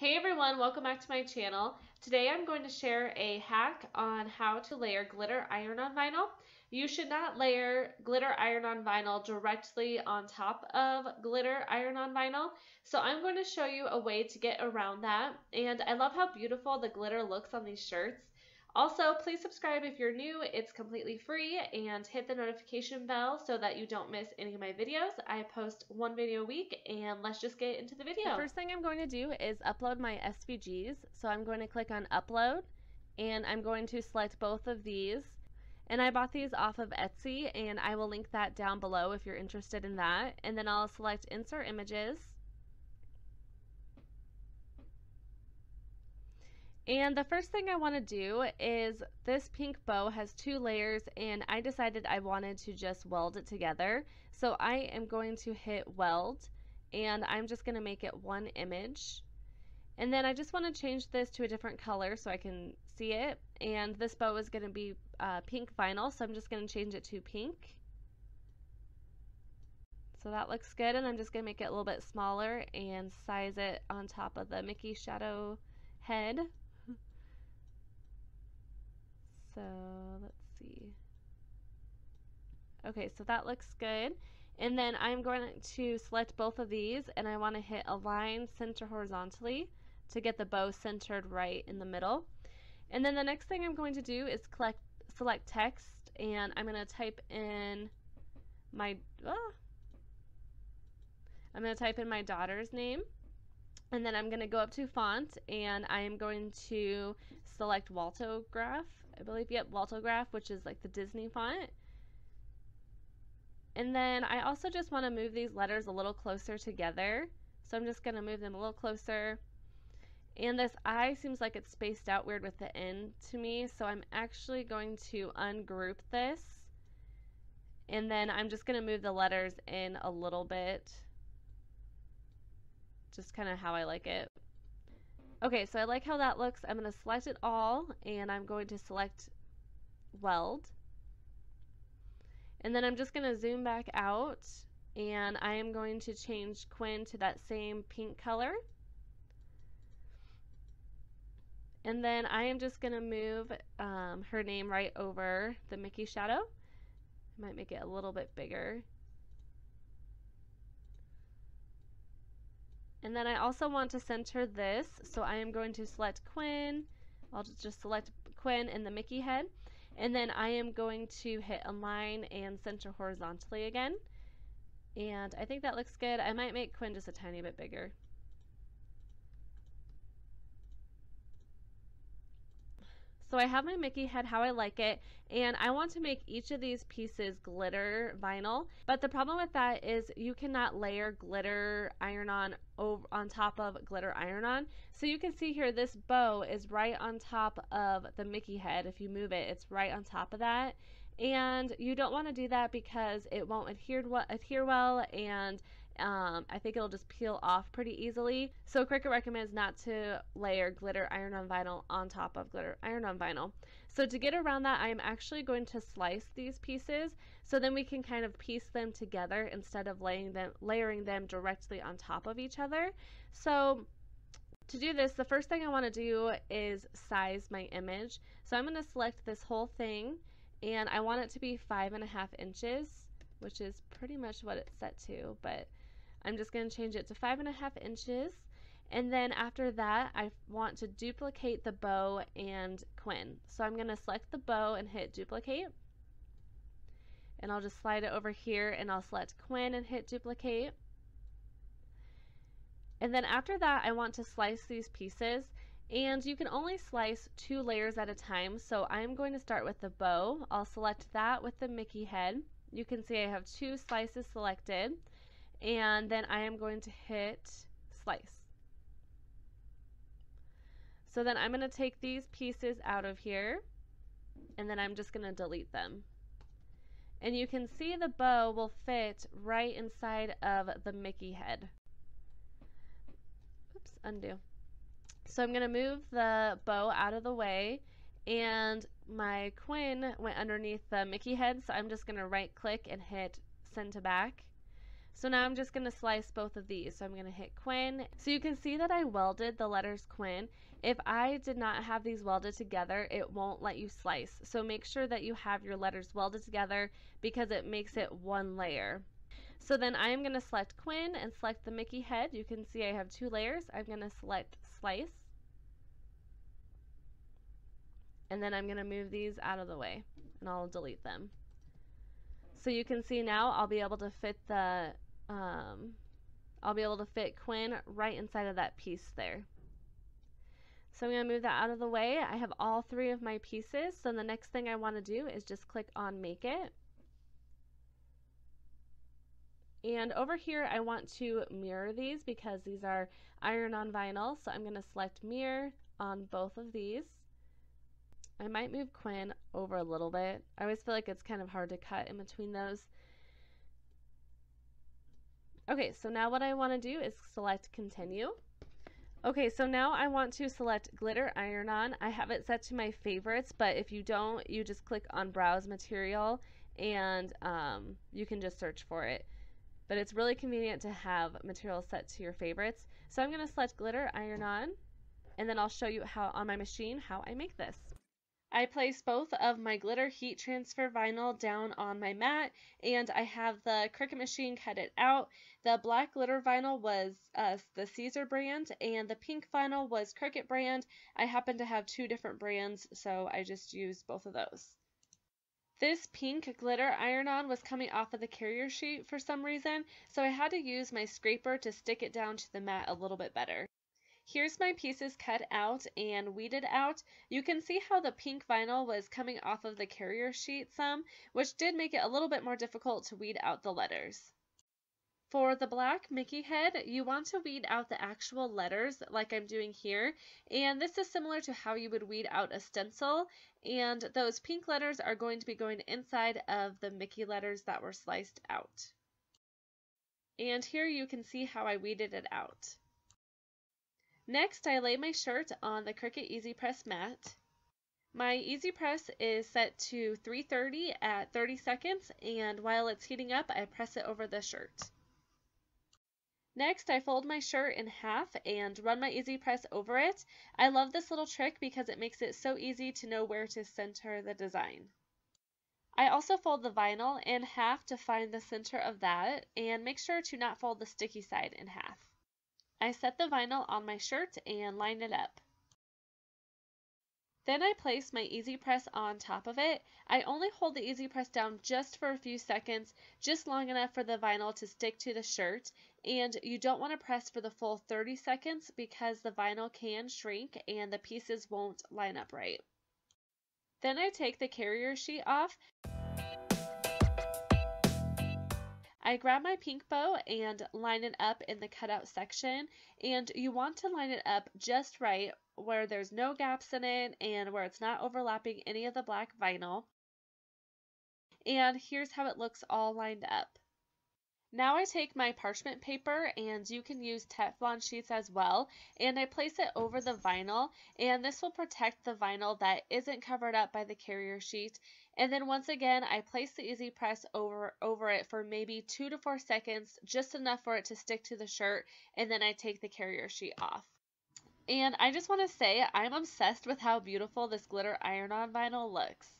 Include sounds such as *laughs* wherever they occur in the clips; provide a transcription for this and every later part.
Hey everyone, welcome back to my channel. Today I'm going to share a hack on how to layer glitter iron-on vinyl. You should not layer glitter iron-on vinyl directly on top of glitter iron-on vinyl. So I'm going to show you a way to get around that. And I love how beautiful the glitter looks on these shirts. Also, please subscribe if you're new. It's completely free and hit the notification bell so that you don't miss any of my videos. I post one video a week and let's just get into the video. The first thing I'm going to do is upload my SVGs. So I'm going to click on upload and I'm going to select both of these. And I bought these off of Etsy and I will link that down below if you're interested in that. And then I'll select insert images And the first thing I want to do is this pink bow has two layers and I decided I wanted to just weld it together. So I am going to hit weld and I'm just going to make it one image. And then I just want to change this to a different color so I can see it. And this bow is going to be uh, pink vinyl, so I'm just going to change it to pink. So that looks good, and I'm just going to make it a little bit smaller and size it on top of the Mickey shadow head. So let's see. Okay, so that looks good. And then I'm going to select both of these and I want to hit align center horizontally to get the bow centered right in the middle. And then the next thing I'm going to do is collect, select text and I'm going to type in my, ah, I'm going to type in my daughter's name and then I'm going to go up to font and I am going to select Waltograph I believe, yep, Waltograph, which is like the Disney font. And then I also just want to move these letters a little closer together. So I'm just going to move them a little closer. And this I seems like it's spaced out weird with the N to me. So I'm actually going to ungroup this. And then I'm just going to move the letters in a little bit. Just kind of how I like it. Okay, so I like how that looks. I'm going to select it all, and I'm going to select weld. And then I'm just going to zoom back out, and I am going to change Quinn to that same pink color. And then I am just going to move um, her name right over the Mickey shadow. I might make it a little bit bigger. And then I also want to center this, so I am going to select Quinn. I'll just select Quinn and the Mickey head. And then I am going to hit align and center horizontally again. And I think that looks good. I might make Quinn just a tiny bit bigger. So I have my Mickey head how I like it, and I want to make each of these pieces glitter vinyl. But the problem with that is you cannot layer glitter iron-on over on top of glitter iron-on. So you can see here this bow is right on top of the Mickey head. If you move it, it's right on top of that. And you don't want to do that because it won't adhere, adhere well and um, I think it'll just peel off pretty easily. So Cricut recommends not to layer glitter iron-on vinyl on top of glitter iron-on vinyl. So to get around that, I'm actually going to slice these pieces so then we can kind of piece them together instead of laying them, layering them directly on top of each other. So to do this, the first thing I want to do is size my image. So I'm going to select this whole thing and I want it to be five and a half inches, which is pretty much what it's set to, but I'm just going to change it to five and a half inches. And then after that, I want to duplicate the bow and Quinn. So I'm going to select the bow and hit duplicate. And I'll just slide it over here and I'll select Quinn and hit duplicate. And then after that, I want to slice these pieces. And you can only slice two layers at a time. So I'm going to start with the bow. I'll select that with the Mickey head. You can see I have two slices selected and then I am going to hit slice. So then I'm going to take these pieces out of here and then I'm just going to delete them. And you can see the bow will fit right inside of the Mickey head. Oops, undo. So I'm going to move the bow out of the way and my Quinn went underneath the Mickey head so I'm just going to right click and hit send to back So now I'm just going to slice both of these. So I'm going to hit Quinn. So you can see that I welded the letters Quinn. If I did not have these welded together, it won't let you slice. So make sure that you have your letters welded together because it makes it one layer. So then I am going to select Quinn and select the Mickey head. You can see I have two layers. I'm going to select Slice. And then I'm going to move these out of the way and I'll delete them. So you can see now I'll be able to fit the um, I'll be able to fit Quinn right inside of that piece there. So I'm going to move that out of the way. I have all three of my pieces. So the next thing I want to do is just click on Make It. And over here, I want to mirror these because these are iron-on vinyl. So I'm going to select Mirror on both of these. I might move Quinn over a little bit. I always feel like it's kind of hard to cut in between those. Okay, so now what I want to do is select continue. Okay, so now I want to select glitter iron-on. I have it set to my favorites, but if you don't, you just click on browse material and um, you can just search for it. But it's really convenient to have material set to your favorites. So I'm going to select glitter iron-on and then I'll show you how on my machine how I make this. I place both of my glitter heat transfer vinyl down on my mat and I have the Cricut machine cut it out. The black glitter vinyl was uh, the Siser brand and the pink vinyl was Cricut brand. I happen to have two different brands so I just used both of those. This pink glitter iron-on was coming off of the carrier sheet for some reason so I had to use my scraper to stick it down to the mat a little bit better. Here's my pieces cut out and weeded out. You can see how the pink vinyl was coming off of the carrier sheet some, which did make it a little bit more difficult to weed out the letters. For the black Mickey head, you want to weed out the actual letters like I'm doing here, and this is similar to how you would weed out a stencil, and those pink letters are going to be going inside of the Mickey letters that were sliced out. And here you can see how I weeded it out. Next, I lay my shirt on the Cricut Easy Press mat. My Easy Press is set to 330 at 30 seconds, and while it's heating up, I press it over the shirt. Next, I fold my shirt in half and run my Easy Press over it. I love this little trick because it makes it so easy to know where to center the design. I also fold the vinyl in half to find the center of that, and make sure to not fold the sticky side in half. I set the vinyl on my shirt and line it up. Then I place my Easy Press on top of it. I only hold the Easy Press down just for a few seconds, just long enough for the vinyl to stick to the shirt, and you don't want to press for the full 30 seconds because the vinyl can shrink and the pieces won't line up right. Then I take the carrier sheet off. I grab my pink bow and line it up in the cutout section and you want to line it up just right where there's no gaps in it and where it's not overlapping any of the black vinyl. And here's how it looks all lined up. Now I take my parchment paper and you can use Teflon sheets as well and I place it over the vinyl and this will protect the vinyl that isn't covered up by the carrier sheet and then once again I place the easy press over over it for maybe two to four seconds just enough for it to stick to the shirt and then I take the carrier sheet off. And I just want to say I'm obsessed with how beautiful this glitter iron-on vinyl looks.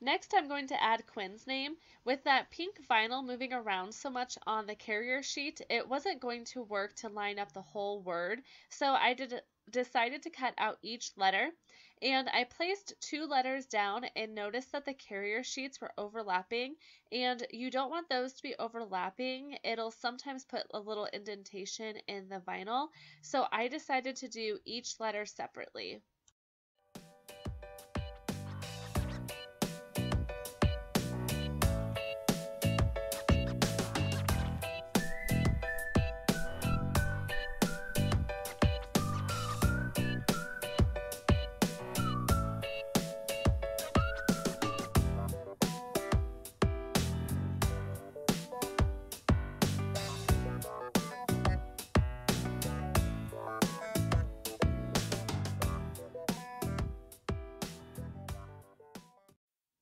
Next, I'm going to add Quinn's name. With that pink vinyl moving around so much on the carrier sheet, it wasn't going to work to line up the whole word, so I did, decided to cut out each letter. And I placed two letters down and noticed that the carrier sheets were overlapping, and you don't want those to be overlapping. It'll sometimes put a little indentation in the vinyl, so I decided to do each letter separately.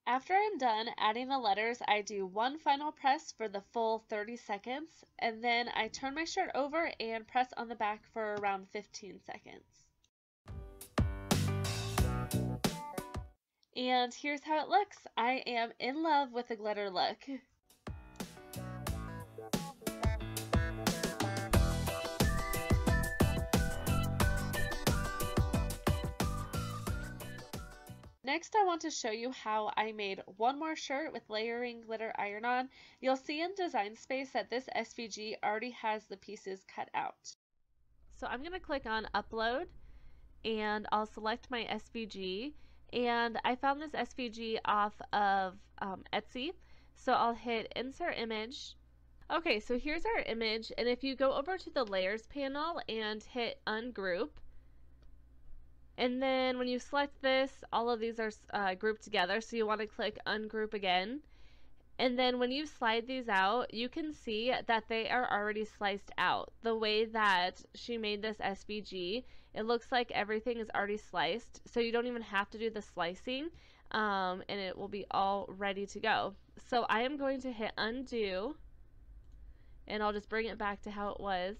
After I'm done adding the letters, I do one final press for the full 30 seconds, and then I turn my shirt over and press on the back for around 15 seconds. And here's how it looks. I am in love with the glitter look. *laughs* Next, I want to show you how I made one more shirt with layering glitter iron-on. You'll see in Design Space that this SVG already has the pieces cut out. So I'm going to click on Upload and I'll select my SVG and I found this SVG off of um, Etsy. So I'll hit Insert Image. Okay, so here's our image and if you go over to the Layers panel and hit Ungroup, and then when you select this, all of these are uh, grouped together. So you want to click ungroup again. And then when you slide these out, you can see that they are already sliced out. The way that she made this SVG, it looks like everything is already sliced. So you don't even have to do the slicing um, and it will be all ready to go. So I am going to hit undo and I'll just bring it back to how it was.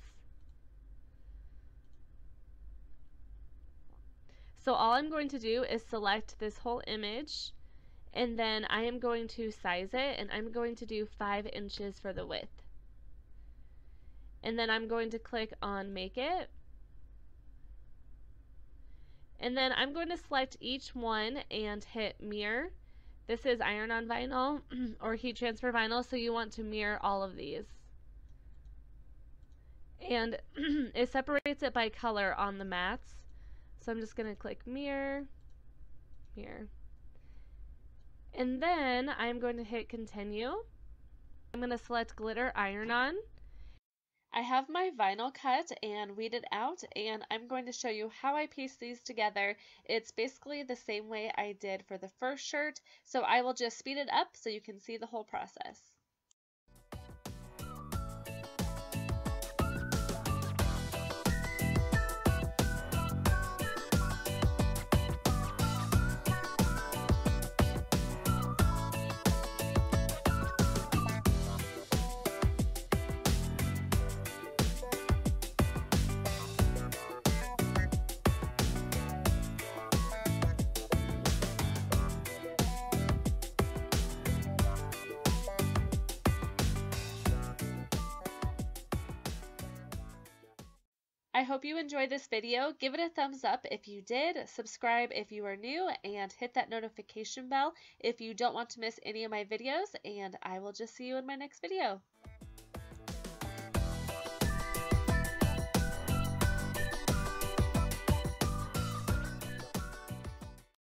So all I'm going to do is select this whole image and then I am going to size it and I'm going to do 5 inches for the width. And then I'm going to click on make it. And then I'm going to select each one and hit mirror. This is iron-on vinyl *clears throat* or heat transfer vinyl, so you want to mirror all of these. And *clears throat* it separates it by color on the mats. So I'm just going to click mirror, mirror. And then I'm going to hit continue. I'm going to select glitter iron on. I have my vinyl cut and weeded out and I'm going to show you how I piece these together. It's basically the same way I did for the first shirt, so I will just speed it up so you can see the whole process. I hope you enjoyed this video. Give it a thumbs up if you did, subscribe if you are new, and hit that notification bell if you don't want to miss any of my videos, and I will just see you in my next video.